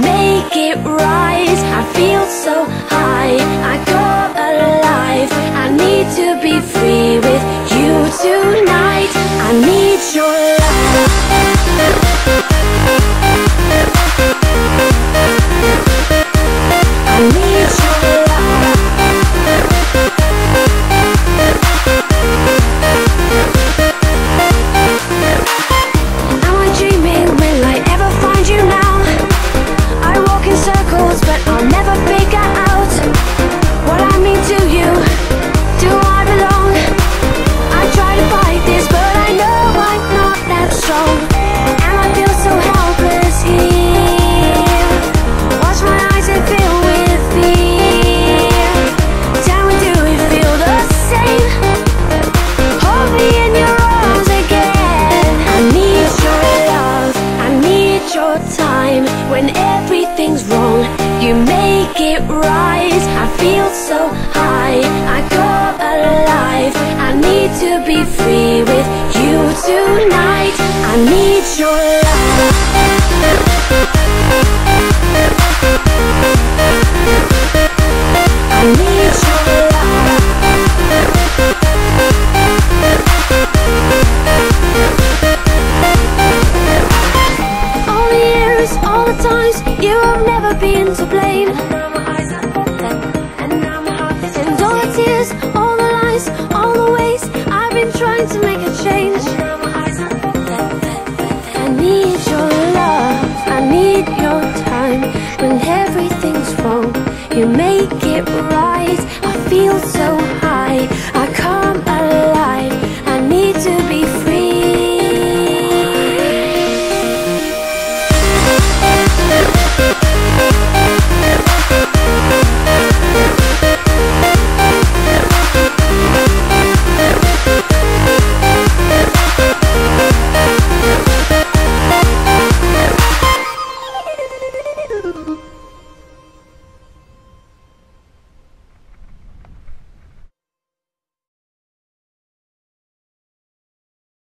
make it right. I feel so And I feel so helpless here. Watch my eyes and fill with fear. Tell me do we feel the same? Hold me in your arms again. I need your love, I need your time. When everything's wrong, you make it right. I feel so high, I alive. I need to be free with you too need your love you have never been to blame. And now my And all the tears, all the lies, all the ways I've been trying to make a change. you make it right. I feel so high.